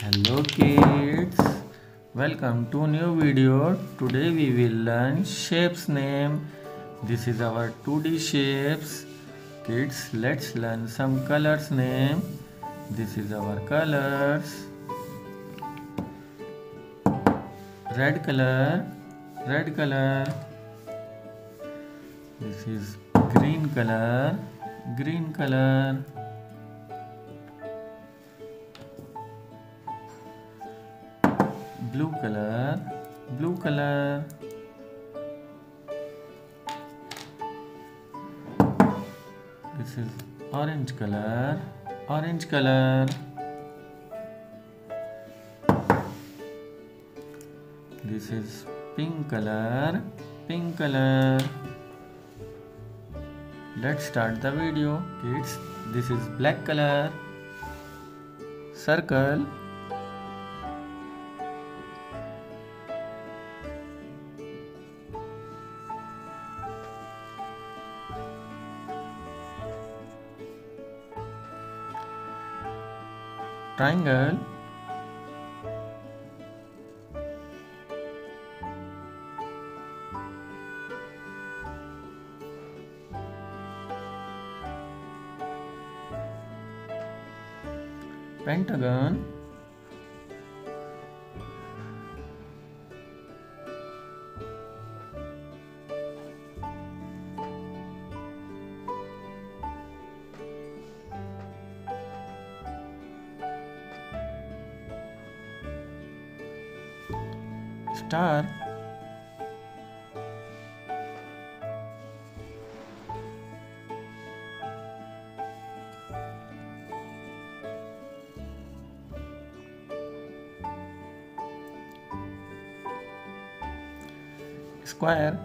Hello kids, welcome to new video. Today we will learn shapes name. This is our 2D shapes. Kids, let's learn some colors name. This is our colors. Red color, red color. This is green color, green color. Blue color blue color this is orange color orange color this is pink color pink color let's start the video kids this is black color circle triangle. Pentagon star square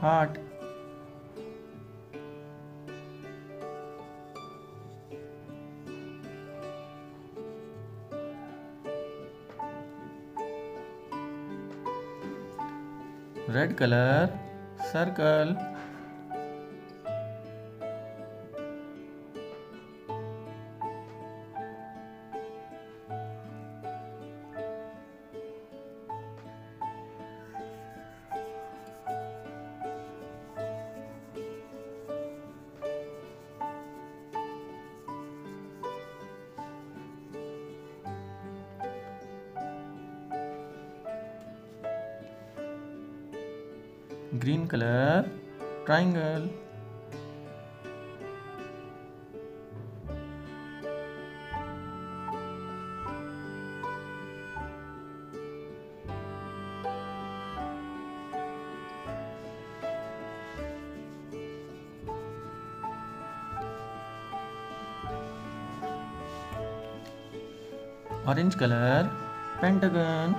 heart red color circle green color triangle orange color pentagon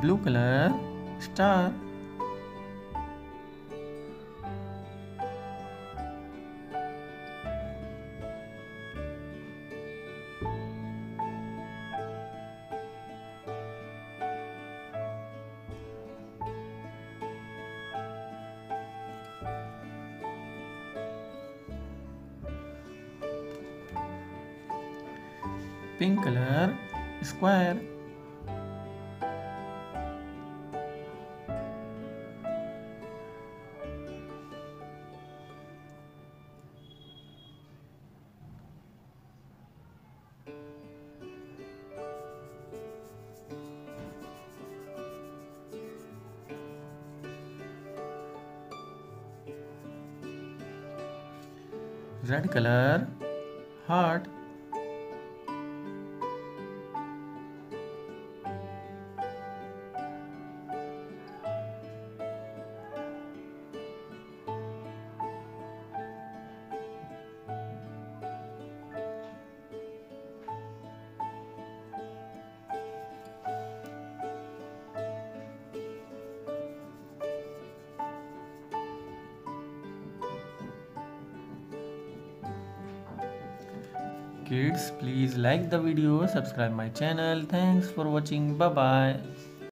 blue color star. Pink color square red colour heart Kids, please like the video, subscribe my channel. Thanks for watching. Bye bye.